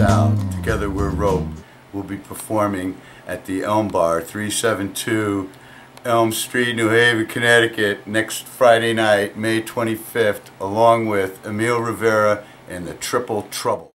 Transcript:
Out. Together We're Rope will be performing at the Elm Bar, 372 Elm Street, New Haven, Connecticut, next Friday night, May 25th, along with Emil Rivera and the Triple Trouble.